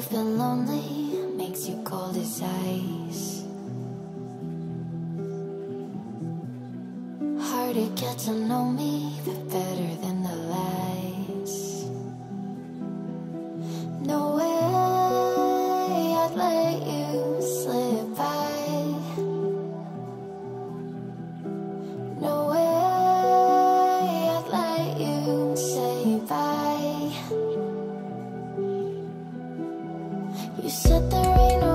feel lonely, makes you cold as ice. Hard to get to know me, but better than You said there ain't no